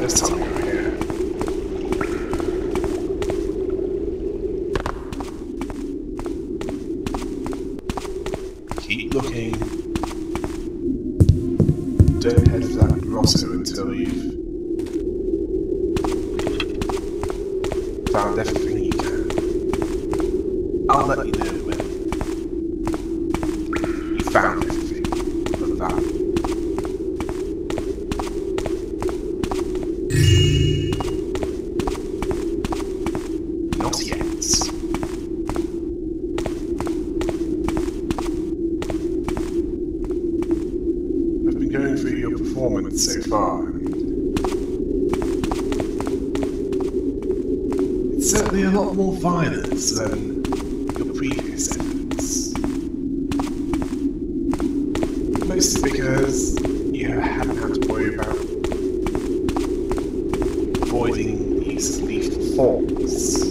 this time. Because you haven't had to worry about avoiding these leaf forms.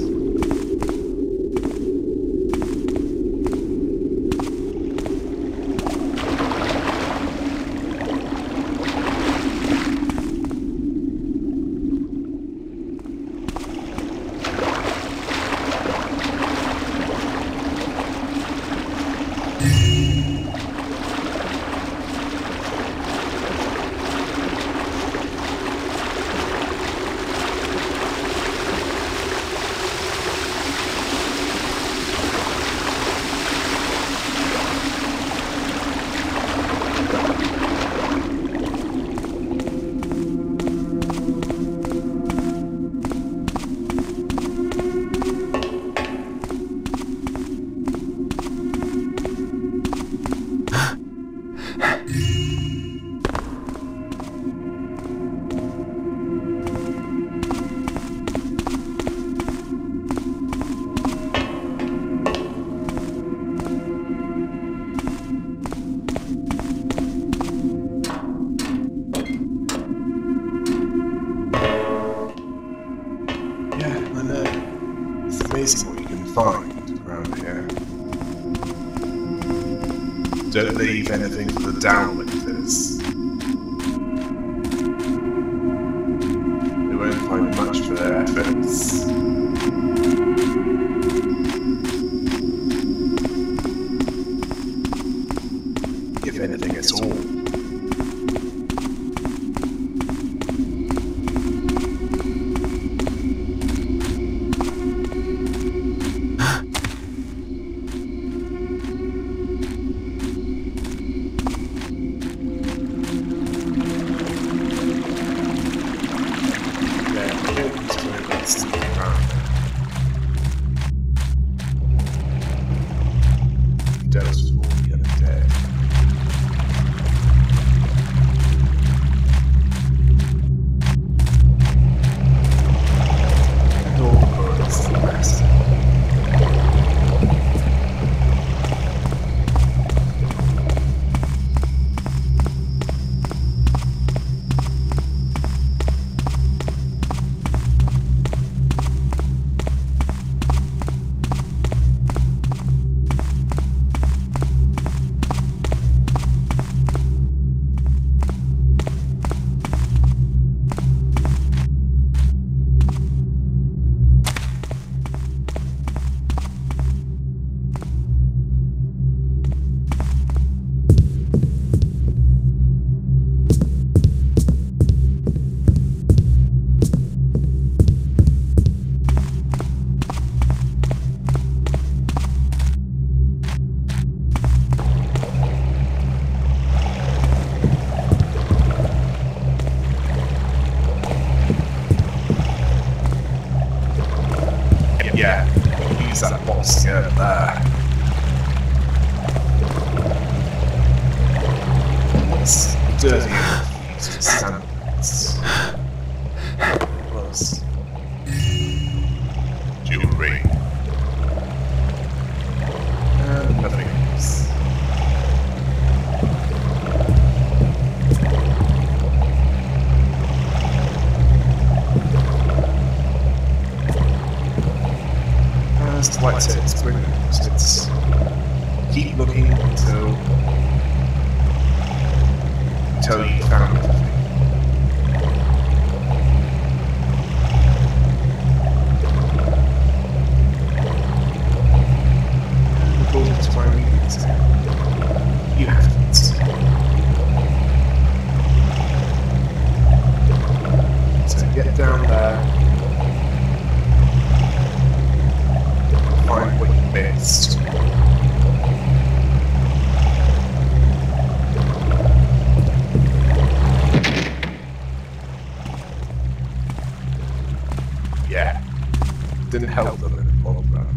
Help them in the long run.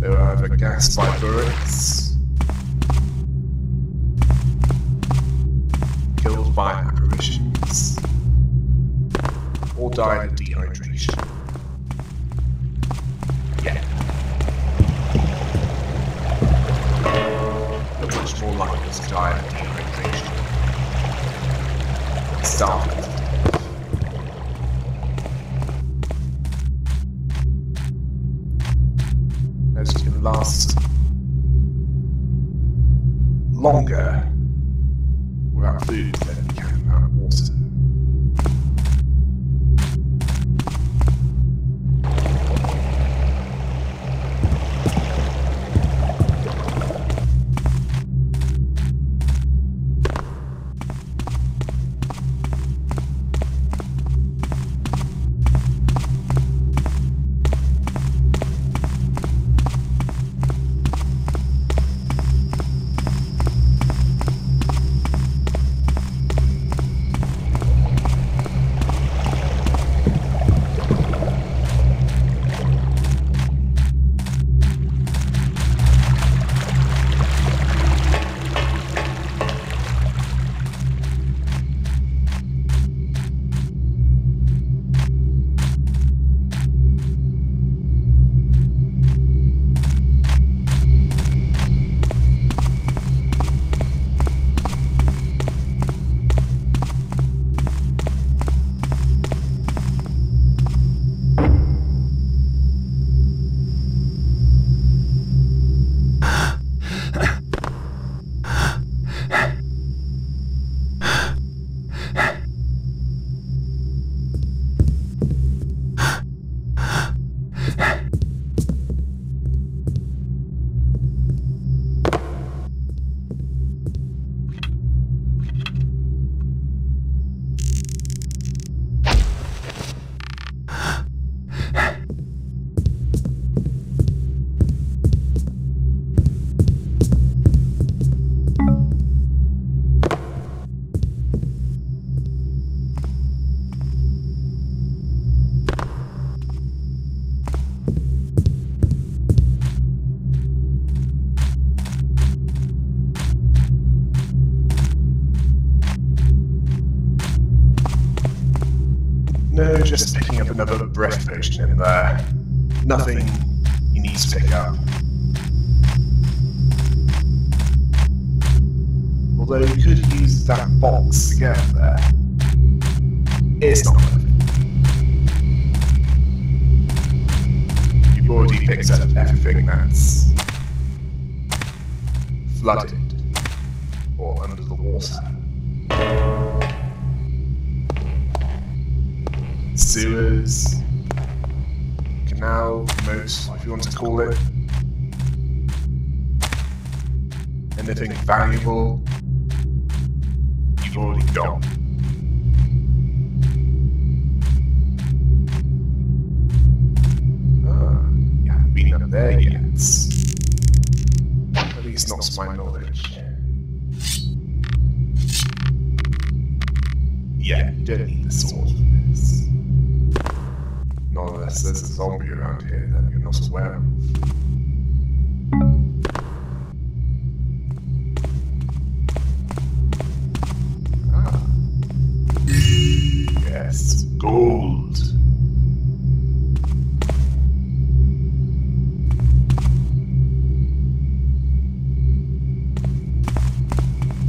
They were either gassed No, just picking up another breath potion in there. Nothing you need to pick up. Although you could use that box get there. It's not worth. You've already picked up everything that's flooded or under the water. Sewers, canal, moat, if you want to call it. Anything valuable, you've already got. Ah, you haven't been up there yet. At least not to my knowledge. Yeah, you don't need the sword for this. Not unless there's a zombie around here that you're not aware of. Ah. Yes, gold.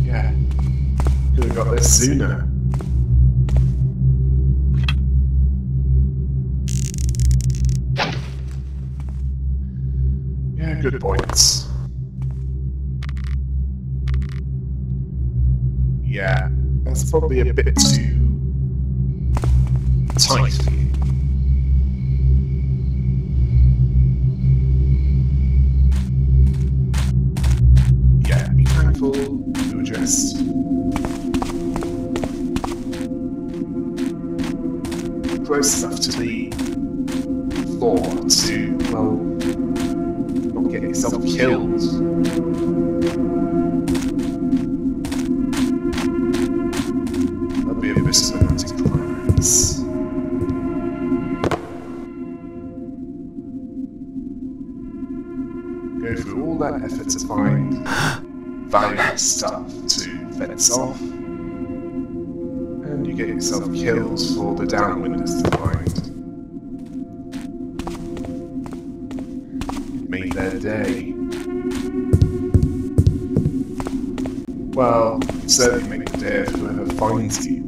Yeah. Could got this sooner. That's probably a bit too tight for you. Yeah, be thankful you were just close enough to the floor to, well, not get yourself killed. Stuff to fence off, and you get yourself kills for the downwinders to find. It made their day. Well, certainly make the day of whoever finds you.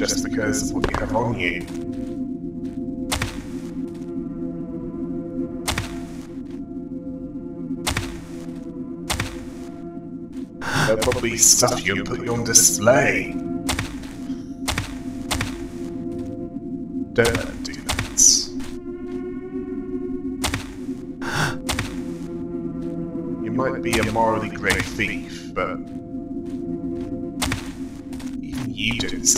Just because of what you have on you. There'll probably stuff you put you on display. Don't do that. You might be a morally great thief, but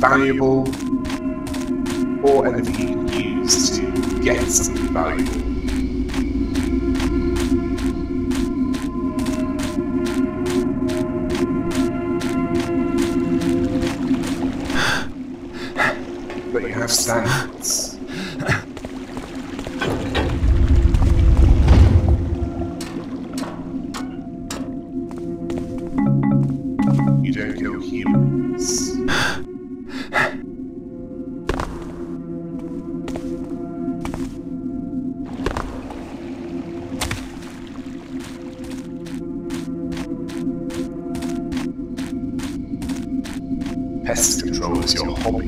valuable, or anything you can use to get something valuable. Pest control is your hobby.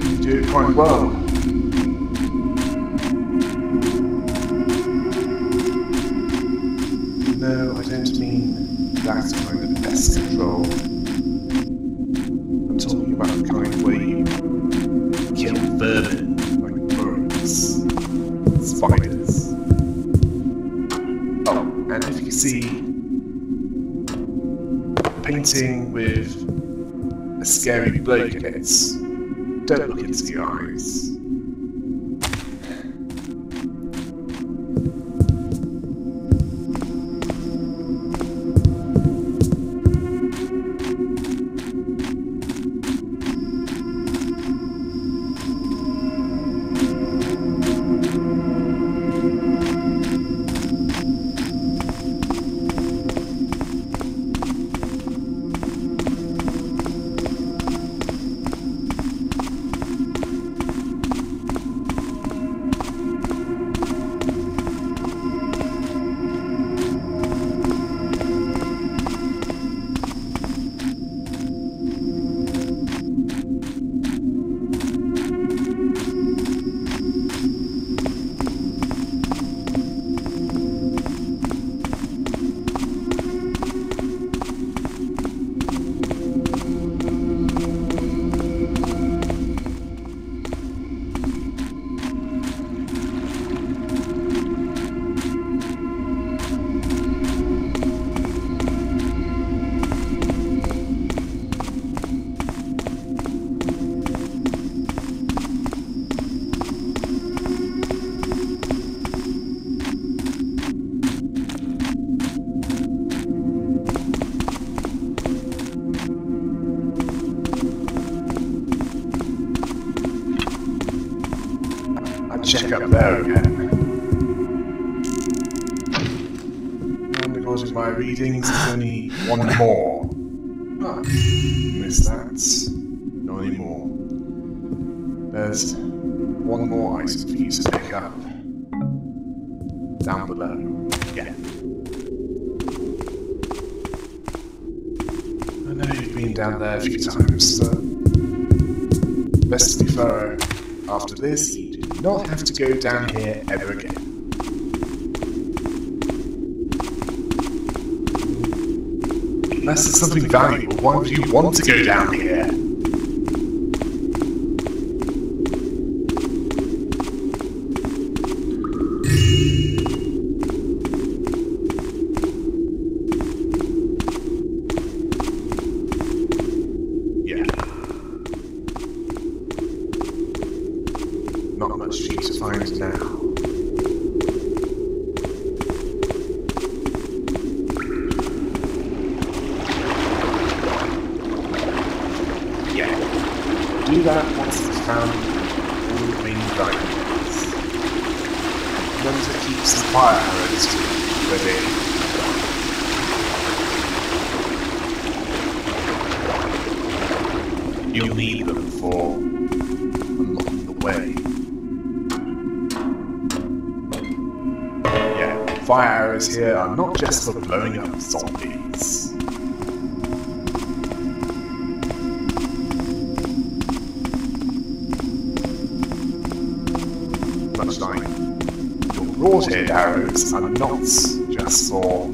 You do it quite well. No, I don't mean that kind of pest control. Scary it, don't look into the eyes. Few times, so best thorough. After this, you do not have to go down here ever again. Unless it's something valuable, why would you want to go down here? Yeah. Not much for you to find now. Yeah. Do that once it's found all the main diamonds. Remember to keep some fire arrows ready. You'll need them for unlocking the way. Yeah, fire arrows here are not just for blowing up zombies. Much like your broadhead arrows are not just for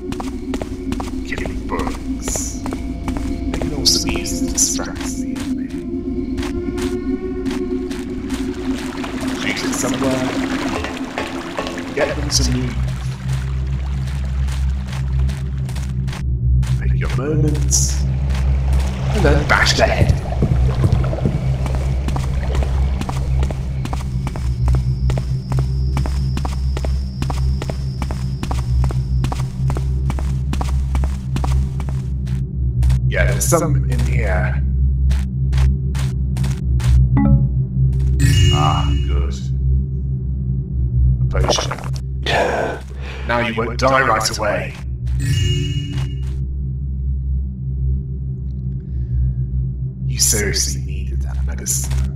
some in here. Ah, good. A potion. Now you won't die right away. You seriously needed that medicine.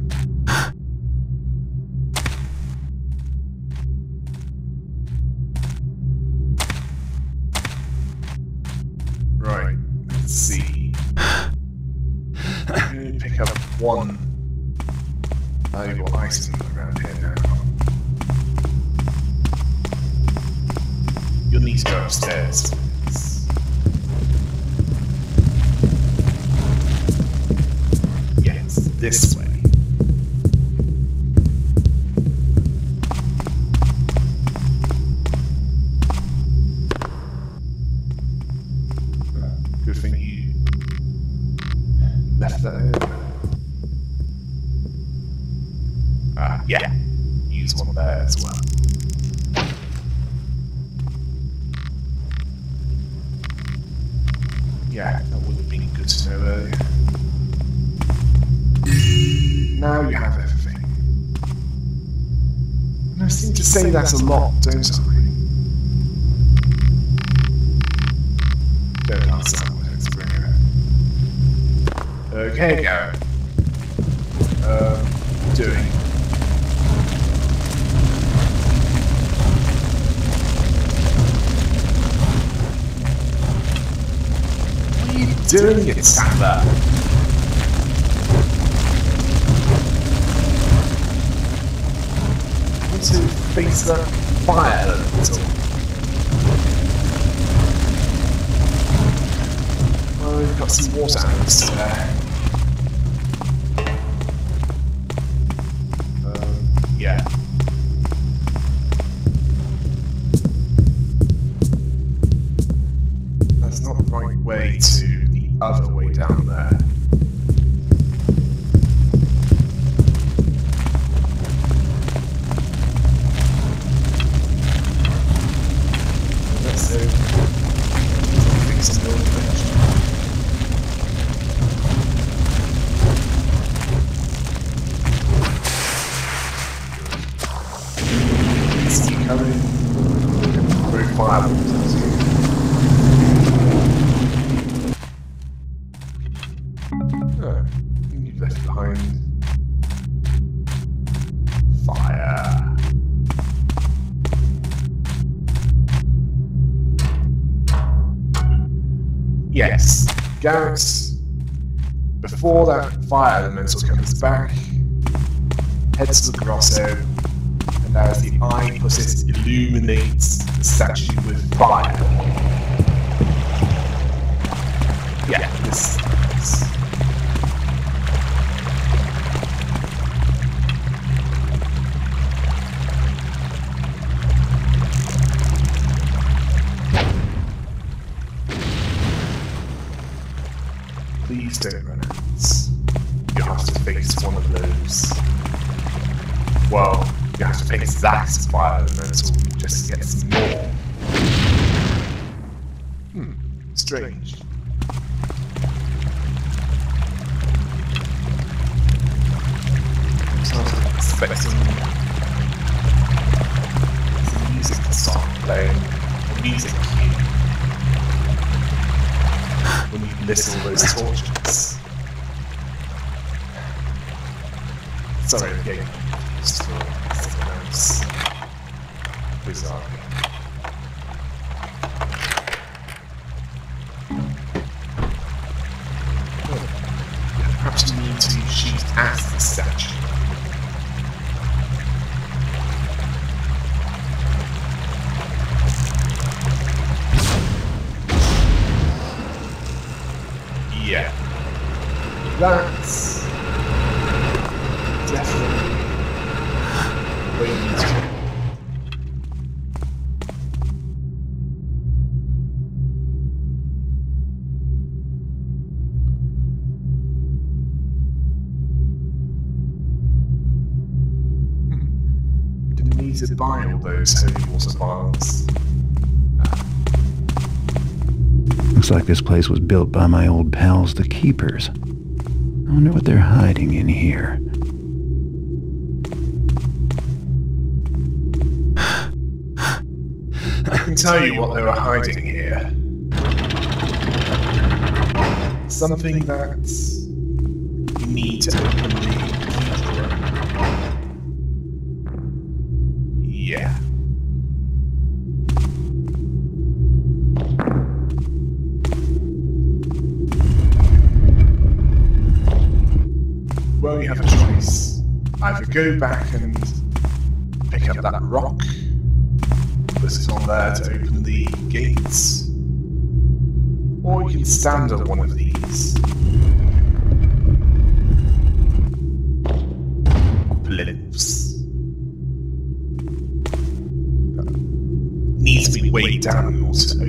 This seem to say that a lot, don't I? Don't someone to bring it. Okay, Garrett. Um, doing. What are you doing, you taffer? Face that fire elemental? Well, we've got some water to spare. Um, yeah. Keep coming. Very fireballs. Oh, left behind fire. Yes, Garrett, before that fire the elemental comes back, head to the Grosso, as the eye process illuminates the statue with fire. Yeah, this. Please don't run out. You have to face one of those. Well, you have to face that fire elemental just to get some more. Hmm, strange. Expecting some music to start playing, a music cue. When you lit all those torches. Sorry, I'm getting confused for something else. Perhaps you need to shoot at the statue. Yeah. That's definitely Didn't need to buy all those holy water vials. Looks like this place was built by my old pals, the Keepers. I wonder what they're hiding in here. I can tell you what they were hiding here. Something that you need to open the Yeah. Well, you have a choice. Either go back and pick up that rock it on there to open the gates. Or you can stand on one of these. Plinths. Needs to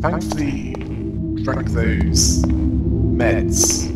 Thankfully, you drank those meds.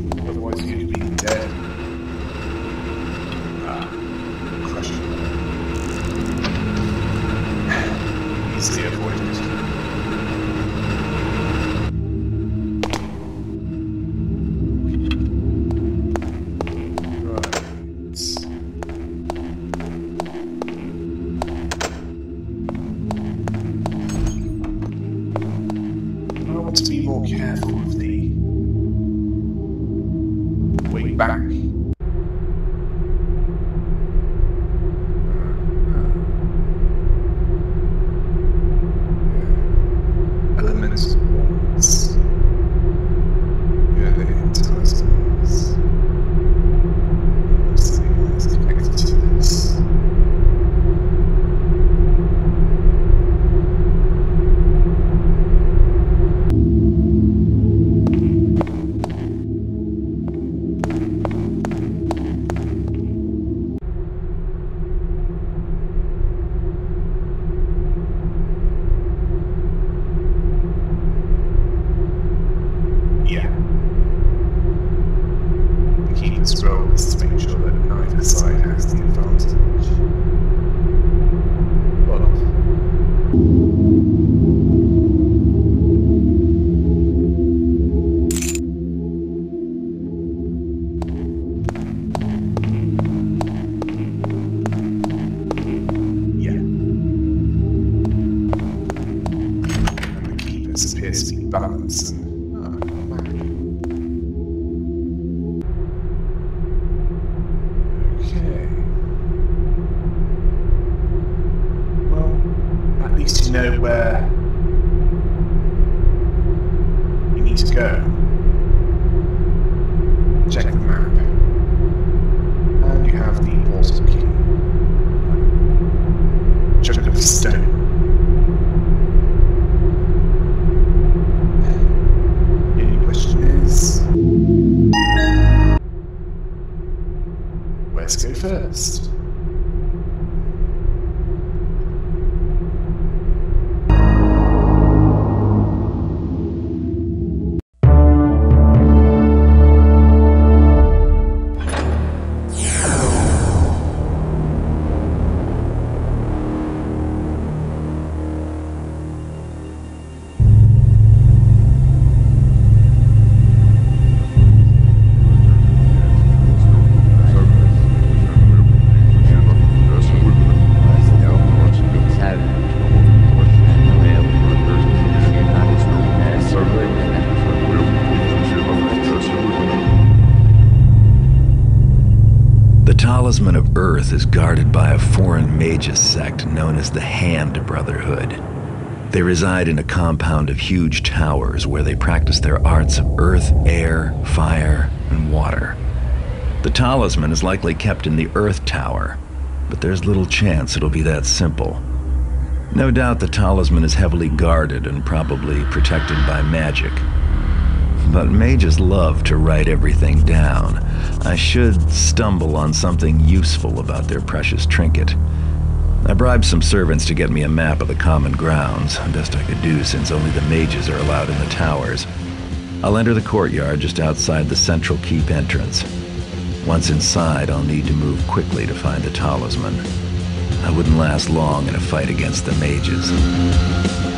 Balance They reside in a compound of huge towers where they practice their arts of earth, air, fire, and water. The talisman is likely kept in the Earth Tower, but there's little chance it'll be that simple. No doubt the talisman is heavily guarded and probably protected by magic. But mages love to write everything down. I should stumble on something useful about their precious trinket. I bribed some servants to get me a map of the common grounds, best I could do since only the mages are allowed in the towers. I'll enter the courtyard just outside the central keep entrance. Once inside, I'll need to move quickly to find the talisman. I wouldn't last long in a fight against the mages.